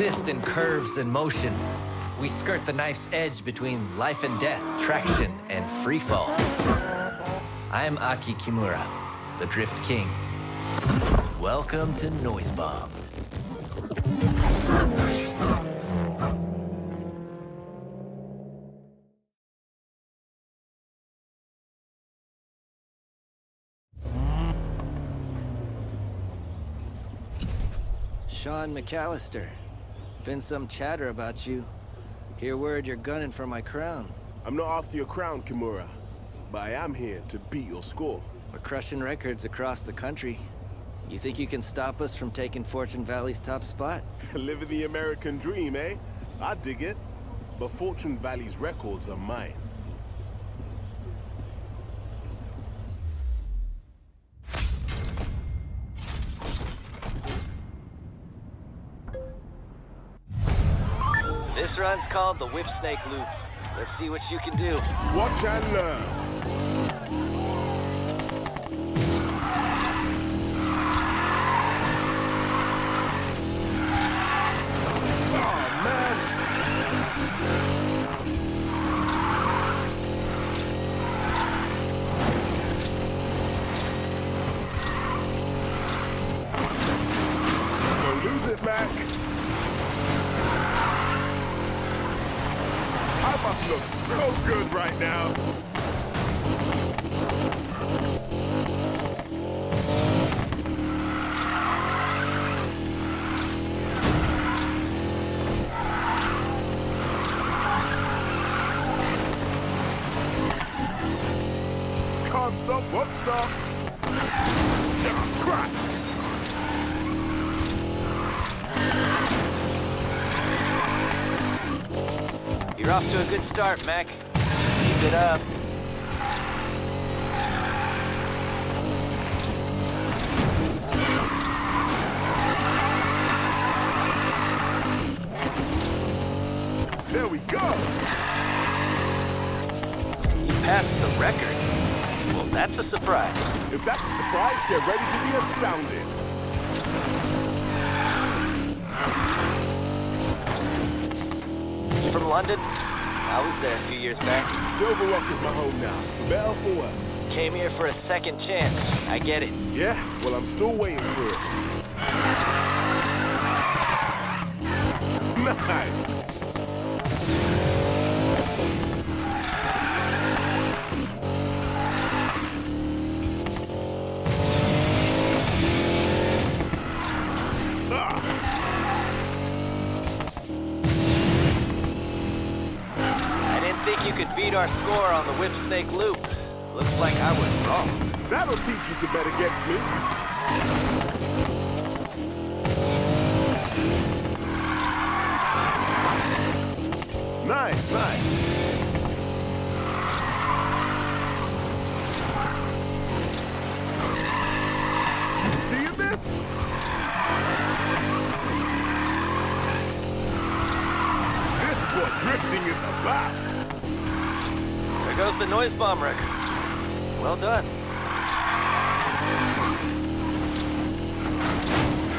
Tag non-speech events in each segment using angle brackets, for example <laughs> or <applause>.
assist in curves and motion. We skirt the knife's edge between life and death, traction, and freefall. I'm Aki Kimura, the Drift King. Welcome to Noise Bomb. Sean McAllister. Been some chatter about you. Hear word you're gunning for my crown. I'm not after your crown, Kimura. But I am here to beat your score. We're crushing records across the country. You think you can stop us from taking Fortune Valley's top spot? <laughs> Living the American dream, eh? I dig it. But Fortune Valley's records are mine. Run's called the Whip Snake Loop. Let's see what you can do. Watch and learn. Oh, man. Don't lose it, Mac. I must look so good right now. You're off to a good start, Mac. Keep it up. There we go! You passed the record. Well, that's a surprise. If that's a surprise, get ready to be astounded. From London? I was there a few years back. Silver Rock is my home now, for better for us. Came here for a second chance. I get it. Yeah, well, I'm still waiting for it. Nice! You could beat our score on the Whip Snake Loop. Looks like I was wrong. that'll teach you to bet against me. Nice, nice. What drifting is about. There goes the noise bomb record. Well done.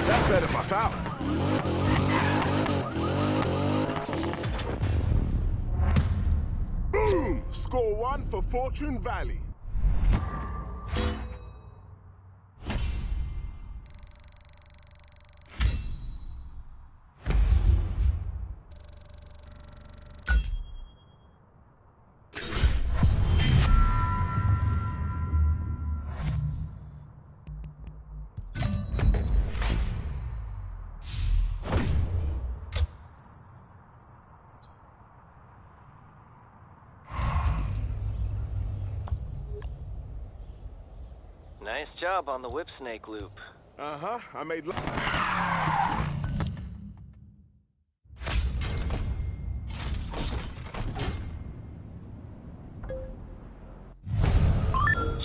That bet if I found. Boom! Score one for Fortune Valley. Nice job on the Whip Snake Loop. Uh-huh, I made...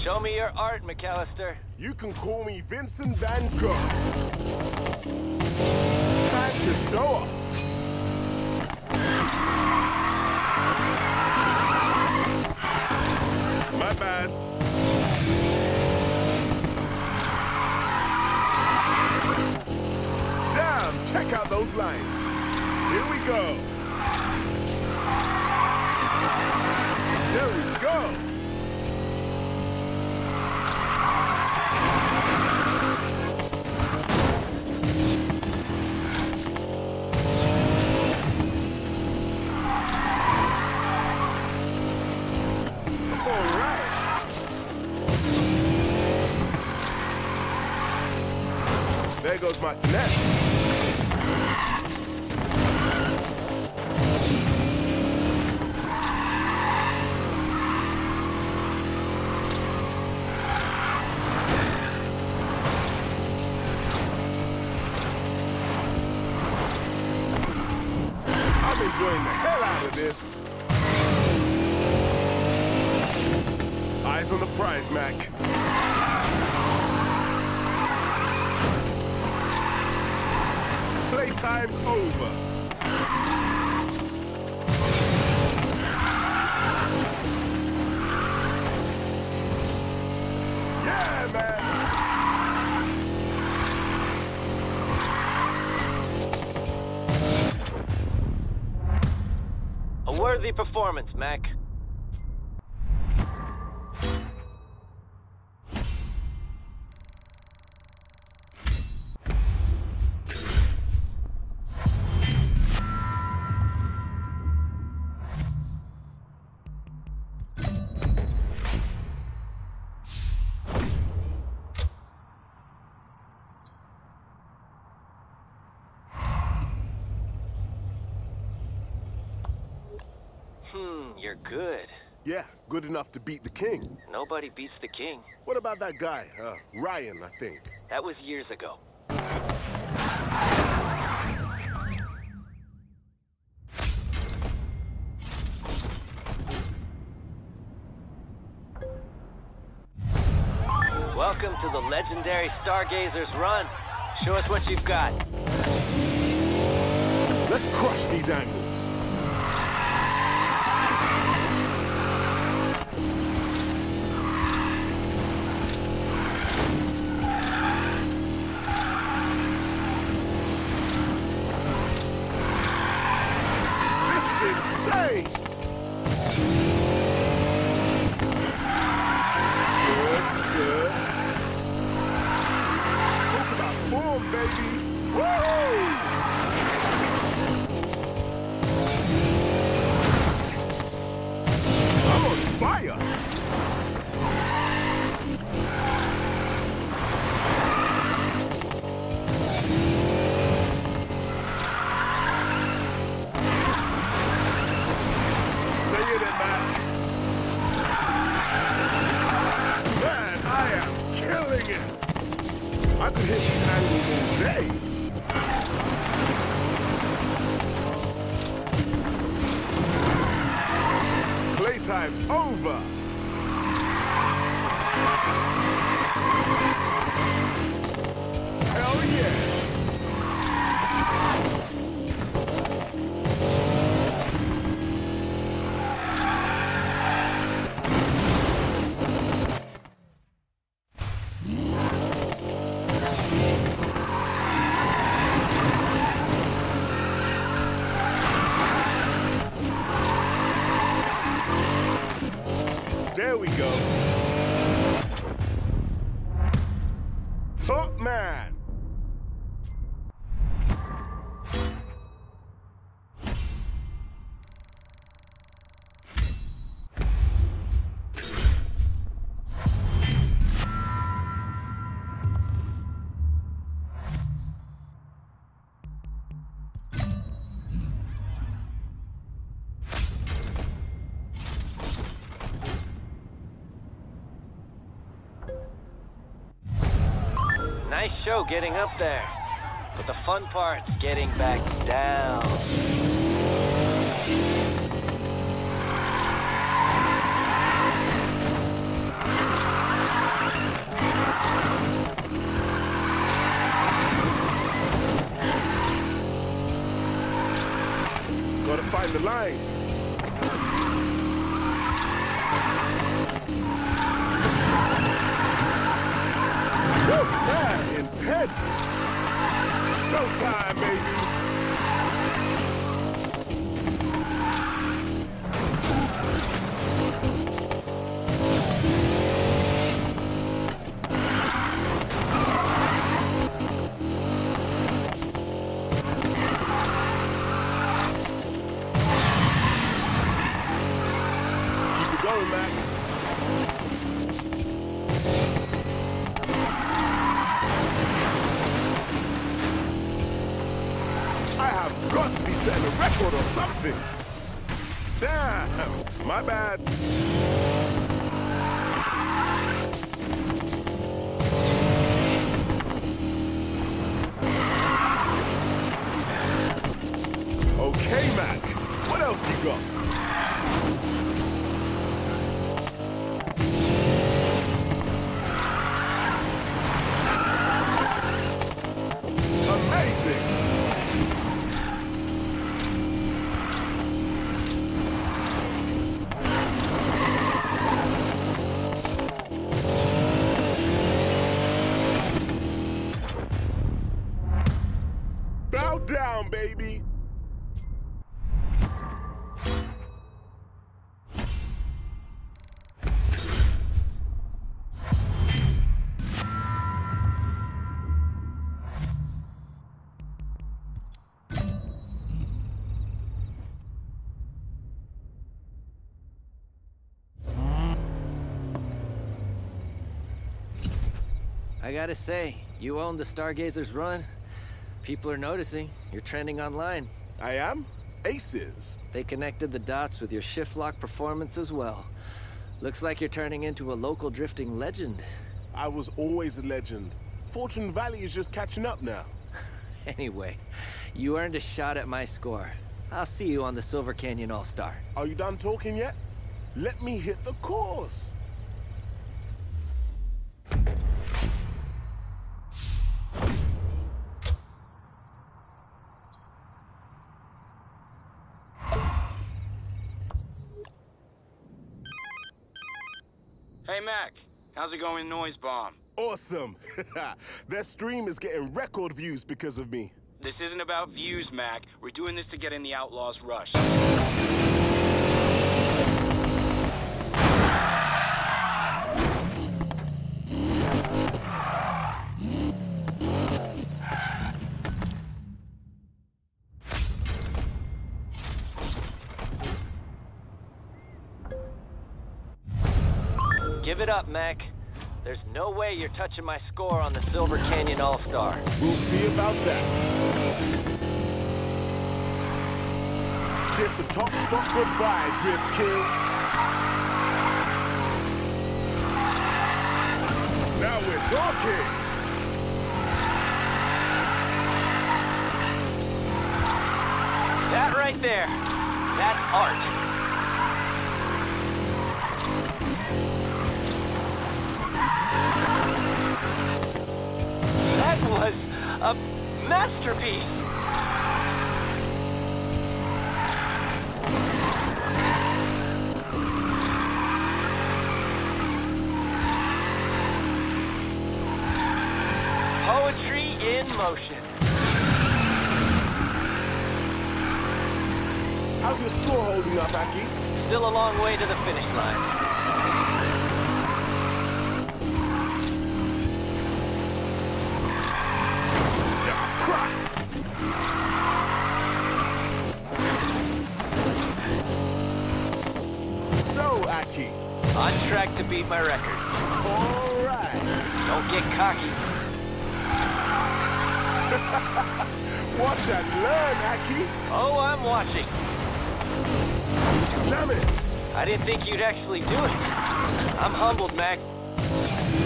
Show me your art, McAllister. You can call me Vincent Van Gogh. Time to show off. My bad. Check out those lines. Here we go. There we go. There goes my finesse. Enjoying the hell out of this. Eyes on the prize, Mac. Playtime's over. Worthy performance, Mac. You're good. Yeah, good enough to beat the king. Nobody beats the king. What about that guy? Uh, Ryan, I think. That was years ago. Welcome to the legendary Stargazer's Run. Show us what you've got. Let's crush these angles. Playtime's over. Hell yeah. There we go. Top man. Nice show getting up there. But the fun part's getting back down. Gotta find the line. Showtime, nothing. Damn, my bad. Okay, Mac. What else you got? I gotta say, you own the Stargazer's run. People are noticing. You're trending online. I am Aces. They connected the dots with your shift lock performance as well. Looks like you're turning into a local drifting legend. I was always a legend. Fortune Valley is just catching up now. <laughs> Anyway, you earned a shot at my score. I'll see you on the Silver Canyon All-Star. Are you done talking yet? Let me hit the course. It going, Noise Bomb? Awesome. <laughs> that stream is getting record views because of me. This isn't about views, Mac. We're doing this to get in the Outlaws' rush. Give it up, Mac. There's no way you're touching my score on the Silver Canyon All-Star. We'll see about that. Kiss the top spot goodbye, Drift King. Now we're talking. That right there, that's art. Was a masterpiece. Poetry in motion. How's your score holding up, Aki? Still a long way to the finish line. Aki. On track to beat my record. All right. Don't get cocky. <laughs> Watch and learn, Aki. Oh, I'm watching. Damn it. I didn't think you'd actually do it. I'm humbled, Mac.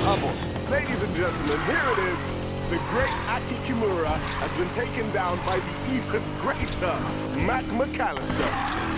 Humbled. Ladies and gentlemen, here it is. The great Aki Kimura has been taken down by the even greater Mac McAllister.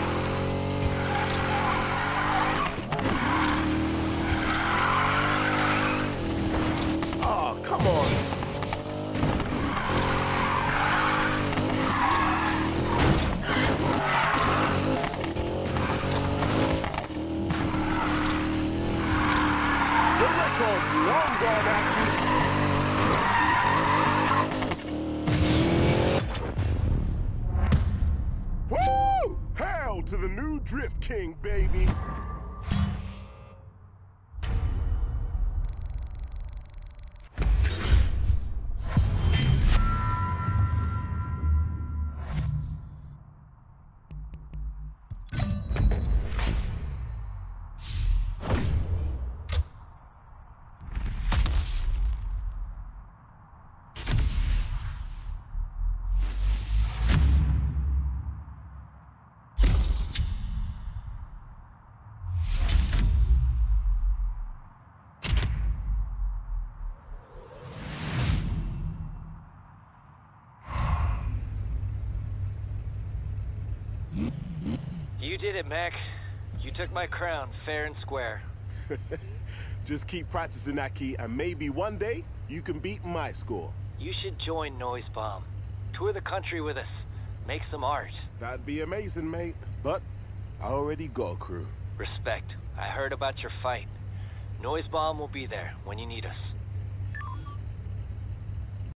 You did it, Mac. You took my crown, fair and square. <laughs> Just keep practicing, Aki, and maybe one day you can beat my score. You should join Noise Bomb. Tour the country with us. Make some art. That'd be amazing, mate. But I already got a crew. Respect. I heard about your fight. Noise Bomb will be there when you need us.